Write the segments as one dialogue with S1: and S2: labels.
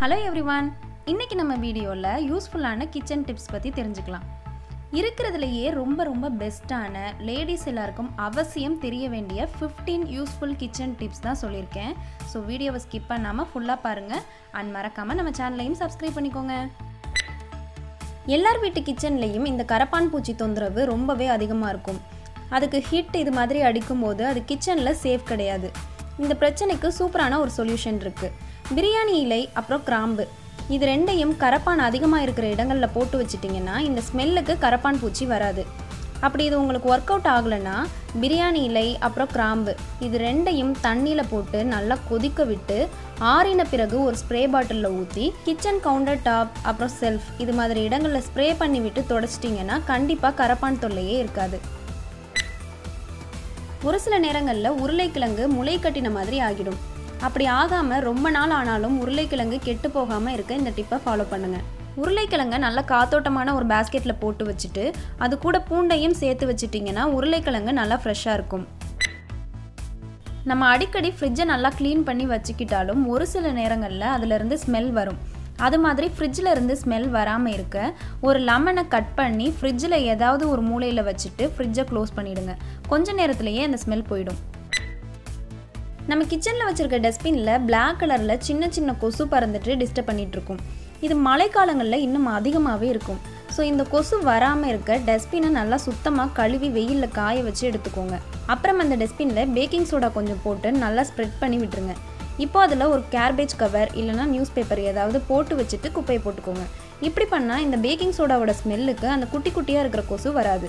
S1: Hello everyone இன்னைக்கு நம்ம வீடியோவில் யூஸ்ஃபுல்லான கிச்சன் டிப்ஸ் பற்றி தெரிஞ்சுக்கலாம். இருக்கிறதுலையே ரொம்ப ரொம்ப பெஸ்ட்டான லேடிஸ் எல்லாருக்கும் அவசியம் தெரிய வேண்டிய 15 யூஸ்ஃபுல் கிச்சன் டிப்ஸ் தான் சொல்லியிருக்கேன். ஸோ வீடியோவை ஸ்கிப் பண்ணாமல் ஃபுல்லாக பாருங்கள் அண்ட் மறக்காமல் நம்ம சேனலையும் சப்ஸ்கிரைப் பண்ணிக்கோங்க. எல்லார் வீட்டு கிச்சன்லேயும் இந்த கரப்பான் பூச்சி தொந்தரவு ரொம்பவே அதிகமாக இருக்கும். அதுக்கு ஹிட் இது மாதிரி அடிக்கும்போது அது கிச்சனில் சேஃப் கிடையாது. இந்த பிரச்சனைக்கு சூப்பரான ஒரு சொல்யூஷன் இருக்குது பிரியாணி இலை அப்புறம் கிராம்பு. இது ரெண்டையும் கரப்பான் அதிகமாக இருக்கிற இடங்களில் போட்டு வச்சிட்டிங்கன்னா இந்த ஸ்மெல்லுக்கு கரப்பான் பூச்சி வராது. அப்படி இது உங்களுக்கு ஒர்க் அவுட் ஆகலைன்னா பிரியாணி இலை அப்புறம் கிராம்பு. இது ரெண்டையும் தண்ணியில் போட்டு நல்லா கொதிக்க விட்டு ஆறின பிறகு ஒரு ஸ்ப்ரே பாட்டிலில் ஊற்றி கிச்சன் கவுண்டர் டாப் அப்புறம் செல்ஃப் இது மாதிரி இடங்களில் ஸ்ப்ரே பண்ணி விட்டு தொடச்சிட்டிங்கன்னா கண்டிப்பாக கரப்பான் தொல்லையே இருக்காது. ஒரு சில நேரங்களில் உருளைக்கிழங்கு முளை கட்டின மாதிரி ஆகிடும். அப்படி ஆகாமல் ரொம்ப நாள் ஆனாலும் உருளைக்கிழங்கு கெட்டு போகாமல் இருக்க இந்த டிப்பை ஃபாலோ பண்ணுங்கள் உருளைக்கிழங்கை நல்ல காத்தோட்டமான ஒரு பேஸ்கெட்டில் போட்டு வச்சுட்டு அது கூட பூண்டையும் சேர்த்து வச்சுட்டிங்கன்னா உருளைக்கிழங்கு நல்லா ஃப்ரெஷ்ஷாக இருக்கும். நம்ம அடிக்கடி ஃப்ரிட்ஜை நல்லா க்ளீன் பண்ணி வச்சுக்கிட்டாலும் ஒரு சில நேரங்களில் அதுலேருந்து ஸ்மெல் வரும். அது மாதிரி ஃப்ரிட்ஜில் இருந்து ஸ்மெல் வராமல் இருக்க ஒரு லெமனை கட் பண்ணி ஃப்ரிட்ஜில் ஏதாவது ஒரு மூலையில் வச்சுட்டு ஃப்ரிட்ஜை க்ளோஸ் பண்ணிவிடுங்க கொஞ்ச நேரத்துலையே அந்த ஸ்மெல் போயிடும். நம்ம கிச்சனில் வச்சுருக்க டஸ்ட்பினில் பிளாக் கலரில் சின்ன சின்ன கொசு பறந்துட்டு டிஸ்டர்ப் பண்ணிகிட்ருக்கும் இது மழைக்காலங்களில் இன்னும் அதிகமாகவே இருக்கும். ஸோ இந்த கொசு வராமல் இருக்க டஸ்ட்பினை நல்லா சுத்தமாக கழுவி வெயிலில் காய வச்சு எடுத்துக்கோங்க. அப்புறம் அந்த டஸ்ட்பினில் பேக்கிங் சோடா கொஞ்சம் போட்டு நல்லா ஸ்ப்ரெட் பண்ணி விட்டுருங்க. இப்போ அதில் ஒரு கேர்பேஜ் கவர் இல்லைனா நியூஸ் பேப்பர் ஏதாவது போட்டு வச்சுட்டு குப்பையை போட்டுக்கோங்க. இப்படி பண்ணால் இந்த பேக்கிங் சோடாவோட ஸ்மெல்லுக்கு அந்த குட்டி குட்டியாக இருக்கிற கொசு வராது.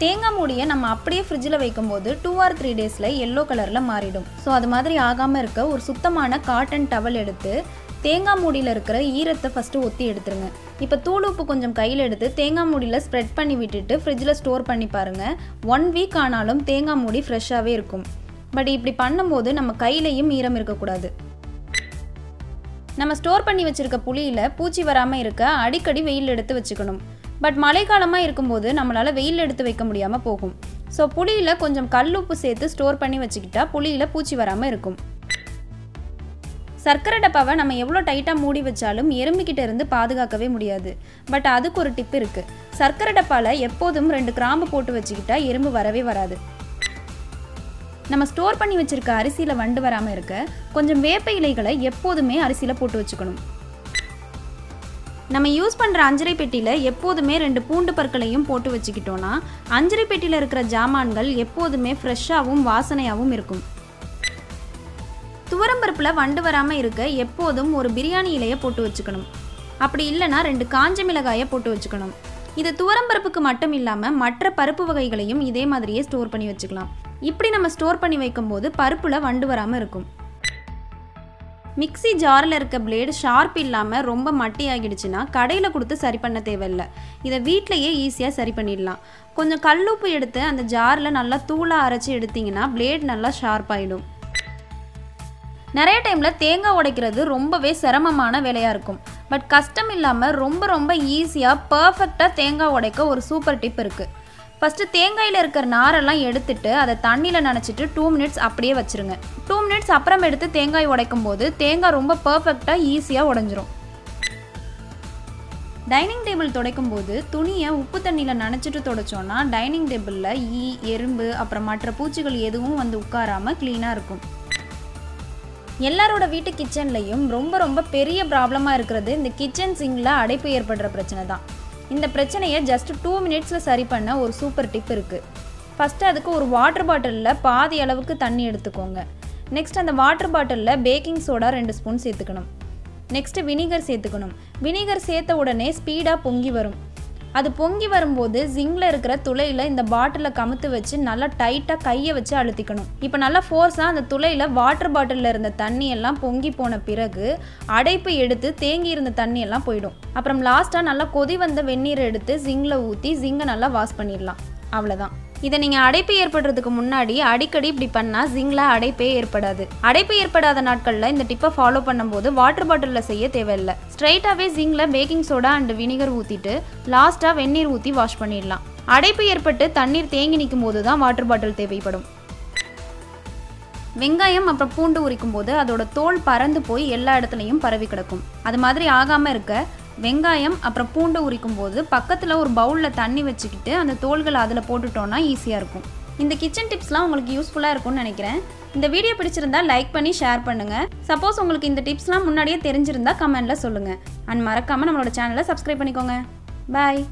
S1: தேங்காய் மூடியை நம்ம அப்படியே ஃப்ரிட்ஜில் வைக்கும்போது டூ ஆர் த்ரீ டேஸில் எல்லோ கலரில் மாறிடும். ஸோ அது மாதிரி ஆகாமல் இருக்க ஒரு சுத்தமான காட்டன் டவல் எடுத்து தேங்காய் மூடியில் இருக்கிற ஈரத்தை ஃபஸ்ட்டு ஒத்தி எடுத்துருங்க. இப்போ தூள் உப்பு கொஞ்சம் கையில் எடுத்து தேங்காய் மூடியில் ஸ்ப்ரெட் பண்ணி விட்டுட்டு ஃப்ரிட்ஜில் ஸ்டோர் பண்ணி பாருங்கள் ஒன் வீக் ஆனாலும் தேங்காய் மூடி ஃப்ரெஷ்ஷாகவே இருக்கும். பட் இப்படி பண்ணும்போது நம்ம கையிலையும் ஈரம் இருக்கக்கூடாது. நம்ம ஸ்டோர் பண்ணி வச்சுருக்க புளியில் பூச்சி வராமல் இருக்க அடிக்கடி வெயில் எடுத்து வச்சுக்கணும். பட் மழைக்காலமாக இருக்கும்போது நம்மளால் வெயில் எடுத்து வைக்க முடியாமல் போகும். ஸோ புளியில் கொஞ்சம் கல் உப்பு சேர்த்து ஸ்டோர் பண்ணி வச்சுக்கிட்டா புளியில் பூச்சி வராமல் இருக்கும். சர்க்கரை டப்பாவை நம்ம எவ்வளோ டைட்டாக மூடி வச்சாலும் எறும்பிக்கிட்ட இருந்து பாதுகாக்கவே முடியாது. பட் அதுக்கு ஒரு டிப் இருக்குது சர்க்கரை டப்பாவில் எப்போதும் ரெண்டு கிராம்பு போட்டு வச்சுக்கிட்டா எறும்பு வரவே வராது. நம்ம ஸ்டோர் பண்ணி வச்சுருக்க அரிசியில் வண்டு வராமல் இருக்க கொஞ்சம் வேப்ப இலைகளை எப்போதுமே அரிசியில் போட்டு வச்சுக்கணும். நம்ம யூஸ் பண்ணுற அஞ்சரை பெட்டியில் எப்போதுமே ரெண்டு பூண்டு பற்களையும் போட்டு வச்சுக்கிட்டோன்னா அஞ்சரை பெட்டியில் இருக்கிற ஜாமான்கள் எப்போதுமே ஃப்ரெஷ்ஷாகவும் வாசனையாகவும் இருக்கும். துவரம்பருப்பில் வண்டு வராமல் இருக்க எப்போதும் ஒரு பிரியாணி இலையை போட்டு வச்சுக்கணும். அப்படி இல்லைன்னா ரெண்டு காஞ்ச மிளகாயை போட்டு வச்சுக்கணும். இது துவரம்பருப்புக்கு மட்டும் இல்லாமல் மற்ற பருப்பு வகைகளையும் இதே மாதிரியே ஸ்டோர் பண்ணி வச்சுக்கலாம். இப்படி நம்ம ஸ்டோர் பண்ணி வைக்கும்போது பருப்பில் வண்டு வராமல் இருக்கும். மிக்ஸி ஜாரில் இருக்க பிளேடு ஷார்ப் இல்லாமல் ரொம்ப மட்டி ஆகிடுச்சுன்னா கடையில் கொடுத்து சரி பண்ண தேவையில்ல. இதை வீட்டிலையே ஈஸியாக சரி பண்ணிடலாம். கொஞ்சம் கல்லுப்பு எடுத்து அந்த ஜாரில் நல்லா தூளாக அரைச்சி எடுத்திங்கன்னா பிளேட் நல்லா ஷார்ப் ஆகிடும் நிறைய டைமில் தேங்காய் உடைக்கிறது ரொம்பவே சிரமமான வேலையாக இருக்கும். பட் கஷ்டம் இல்லாமல் ரொம்ப ரொம்ப ஈஸியாக பர்ஃபெக்டாக தேங்காய் உடைக்க ஒரு சூப்பர் டிப் இருக்குது ஃபஸ்ட்டு தேங்காயில் இருக்கிற நாரெல்லாம் எடுத்துட்டு அதை தண்ணியில் நினச்சிட்டு டூ மினிட்ஸ் அப்படியே வச்சுருங்க. டூ மினிட்ஸ் அப்புறம் எடுத்து தேங்காய் உடைக்கும் போது தேங்காய் ரொம்ப பர்ஃபெக்டாக ஈஸியாக உடஞ்சிரும். டைனிங் டேபிள் துடைக்கும் போது துணியை உப்பு தண்ணியில் நனைச்சிட்டு துடைச்சோன்னா டைனிங் டேபிளில் ஈ எறும்பு அப்புறம் மற்ற பூச்சிகள் எதுவும் வந்து உட்காராமல் க்ளீனாக இருக்கும். எல்லாரோட வீட்டு கிச்சன்லையும் ரொம்ப ரொம்ப பெரிய ப்ராப்ளமாக இருக்கிறது இந்த கிச்சன் சிங்கில் அடைப்பு ஏற்படுற பிரச்சனை தான். இந்த பிரச்சனையை ஜஸ்ட் டூ மினிட்ஸில் சரி பண்ண ஒரு சூப்பர் டிப் இருக்குது ஃபஸ்ட்டு அதுக்கு ஒரு வாட்டர் பாட்டிலில் பாதி அளவுக்கு தண்ணி எடுத்துக்கோங்க. நெக்ஸ்ட் அந்த வாட்டர் பாட்டிலில் பேக்கிங் சோடா ரெண்டு ஸ்பூன் சேர்த்துக்கணும். நெக்ஸ்ட்டு வினிகர் சேர்த்துக்கணும். வினிகர் சேர்த்த உடனே ஸ்பீடாக பொங்கி வரும். அது பொங்கி வரும்போது ஜிங்கில் இருக்கிற துளையில் இந்த பாட்டிலில் கமுத்து வச்சு நல்லா டைட்டாக கையை வச்சு அழுத்திக்கணும். இப்போ நல்லா ஃபோர்ஸாக அந்த துளையில் வாட்டர் பாட்டிலில் இருந்த தண்ணியெல்லாம் பொங்கி போன பிறகு அடைப்பு எடுத்து தேங்கி இருந்த தண்ணியெல்லாம் போயிடும். அப்புறம் லாஸ்ட்டாக நல்லா கொதி வந்த வெந்நீரை எடுத்து ஜிங்கில் ஊற்றி ஜிங்கை நல்லா வாஷ் பண்ணிடலாம். அவ்வளோதான் இதை நீங்கள் அடைப்பு ஏற்படுறதுக்கு முன்னாடி அடிக்கடி இப்படி பண்ணால் ஜிங்கில் அடைப்பே ஏற்படாது. அடைப்பு ஏற்படாத நாட்களில் இந்த டிப்பை ஃபாலோ பண்ணும்போது வாட்டர் பாட்டிலில் செய்ய தேவையில்லை. ஸ்ட்ரைட்டாகவே ஜிங்கில் பேக்கிங் சோடா அண்ட் வினிகர் ஊற்றிட்டு லாஸ்ட்டாக வெந்நீர் ஊற்றி வாஷ் பண்ணிடலாம். அடைப்பு ஏற்பட்டு தண்ணீர் தேங்கி நிற்கும் போது தான் வாட்டர் பாட்டில் தேவைப்படும். வெங்காயம் அப்புறம் பூண்டு உரிக்கும் போது அதோட தோல் பறந்து போய் எல்லா இடத்துலையும் பரவி கிடக்கும். அது மாதிரி ஆகாமல் இருக்க வெங்காயம் அப்புறம் பூண்டு உரிக்கும் போது பக்கத்தில் ஒரு பவுலில் தண்ணி வச்சுக்கிட்டு அந்த தோள்களை அதில் போட்டுட்டோன்னா ஈஸியாக இருக்கும். இந்த கிச்சன் டிப்ஸ்லாம் உங்களுக்கு யூஸ்ஃபுல்லாக இருக்கும்னு நினைக்கிறேன். இந்த வீடியோ பிடிச்சிருந்தா லைக் பண்ணி ஷேர் பண்ணுங்கள் சப்போஸ் உங்களுக்கு இந்த டிப்ஸ்லாம் முன்னாடியே தெரிஞ்சிருந்தா கமெண்ட்டில் சொல்லுங்கள் அண்ட் மறக்காமல் நம்மளோட சேனலை சப்ஸ்கிரைப் பண்ணிக்கோங்க. பாய்.